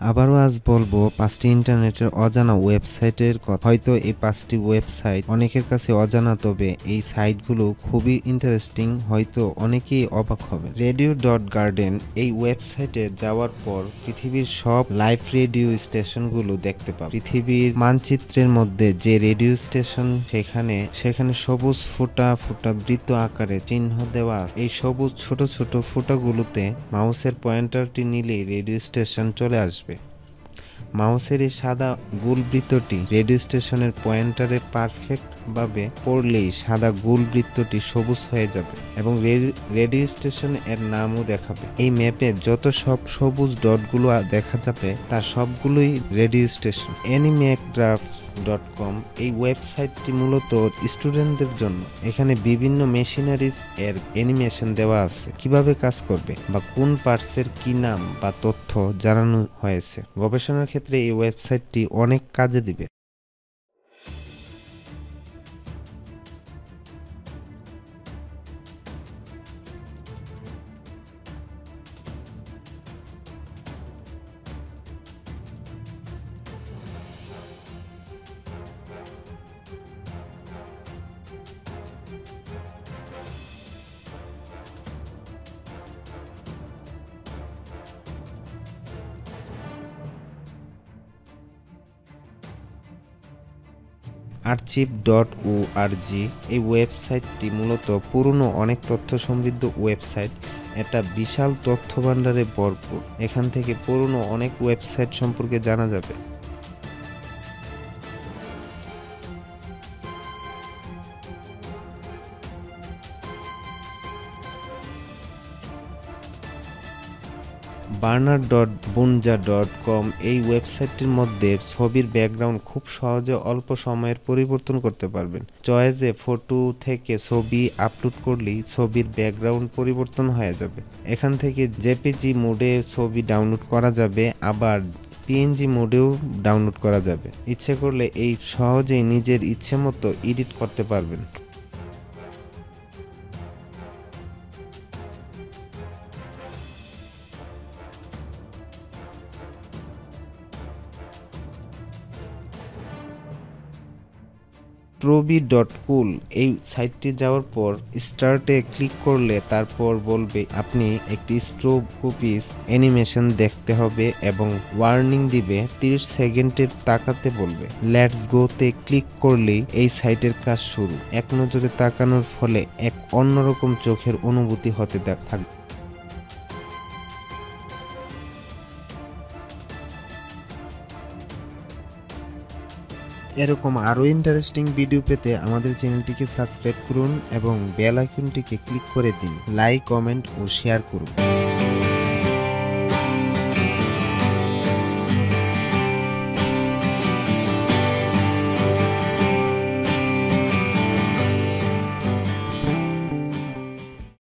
আবারও আজ বলব, পাঁচটি ইন্টারনেটের অজানা ওয়েবসাইটের কথা। হয়তো এই পাঁচটি ওয়েবসাইট অনেকের কাছে অজানা, তবে এই সাইটগুলো খুবই ইন্টারেস্টিং হয়তো অনেকেই অবাক হবে। রেডিও ডট গার্ডেন এই ওয়েবসাইটে যাওয়ার পর পৃথিবীর সব লাইভ রেডিও স্টেশনগুলো দেখতে পাবে। পৃথিবীর মানচিত্রের মধ্যে যে রেডিও স্টেশন সেখানে সেখানে সবুজ ফোটা ফোটা বৃত্ত আকারে চিহ্ন দেওয়া এই সবুজ ছোট ছোট ফোটাগুলোতে মাউসের পয়েন্টারটি নিলেই রেডিও স্টেশন চলে আসবে। মাউসের এই সাদা গোল বৃত্তটি রেডিও স্টেশনের পয়েন্টারে পারফেক্ট ভাবে পড়লেই সাদা গোল বৃত্তটি সবুজ হয়ে যাবে এবং রেডিও স্টেশনের নামও দেখাবে। এই ম্যাপে যত সব সবুজ ডটগুলো দেখা যাবে, তার সবগুলোই রেডিও স্টেশন। অ্যানিম্যাকগ্রাফস ডট কম এই ওয়েবসাইটটি মূলত স্টুডেন্টদের জন্য। এখানে বিভিন্ন মেশিনারিজ এর অ্যানিমেশন দেওয়া আছে। কীভাবে কাজ করবে বা কোন পার্টসের কি নাম বা তথ্য জানানো হয়েছে। গবেষণার ক্ষেত্রে এই ওয়েবসাইটটি অনেক কাজে দিবে। আর্চিভ ডট ও জি এই ওয়েবসাইটটি মূলত পুরনো, অনেক তথ্য সমৃদ্ধ ওয়েবসাইট এটা বিশাল তথ্য ভাণ্ডারে ভরপুর। এখান থেকে পুরনো অনেক ওয়েবসাইট সম্পর্কে জানা যাবে। বার্নার ডট বুনজা ডট কম এই ওয়েবসাইটটির মধ্যে ছবির ব্যাকগ্রাউন্ড খুব সহজে অল্প সময়ের পরিবর্তন করতে পারবেন। চয়েসে ফটো থেকে ছবি আপলোড করলেই ছবির ব্যাকগ্রাউন্ড পরিবর্তন হয়ে যাবে। এখান থেকে জেপিজি মোডে ছবি ডাউনলোড করা যাবে, আবার পিএনজি মোডেও ডাউনলোড করা যাবে। ইচ্ছে করলে এই সহজেই নিজের ইচ্ছে মতো এডিট করতে পারবেন। ট্রবি ডট কুল এই সাইটটি যাওয়ার পর স্টার্টে ক্লিক করলে তারপর বলবে আপনি একটি স্ট্রোব কুপিস অ্যানিমেশন দেখতে হবে এবং ওয়ার্নিং দিবে 30 সেকেন্ডের তাকাতে বলবে। লেটস গোতে ক্লিক করলেই এই সাইটের কাজ শুরু। এক নজরে তাকানোর ফলে এক অন্যরকম চোখের অনুভূতি হতে থাকবে এরকম আরও ইন্টারেস্টিং ভিডিও পেতে আমাদের চ্যানেলটিকে সাবস্ক্রাইব করুন এবং বেল আইকনটিকে ক্লিক করে দিন। লাইক কমেন্ট ও শেয়ার করুন।